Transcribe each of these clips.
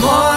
More.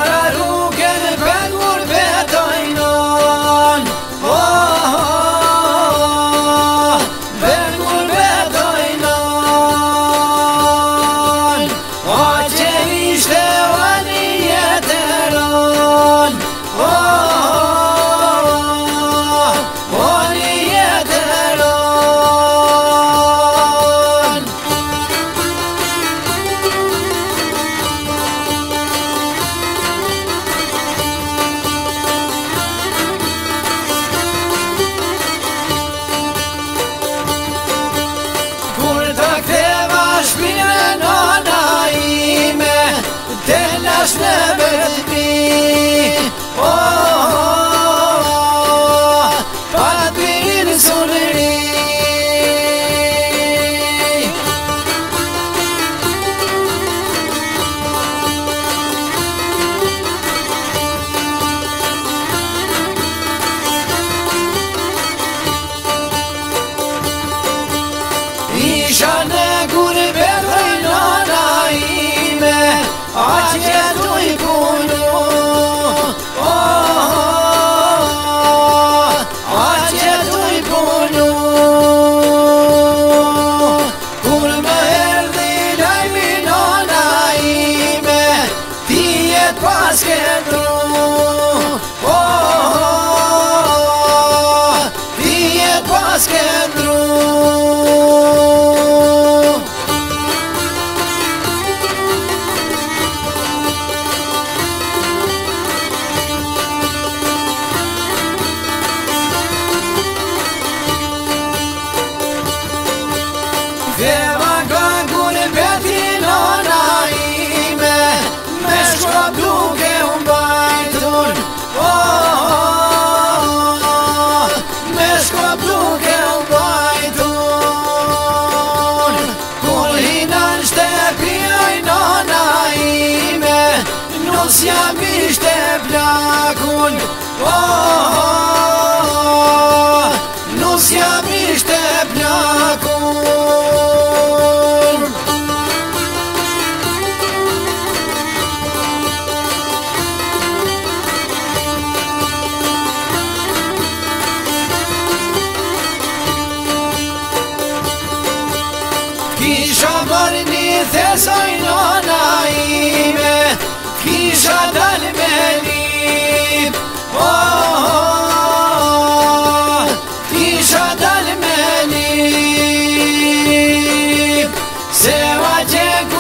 Sja mi shte plakun Oh, oh, oh 结果。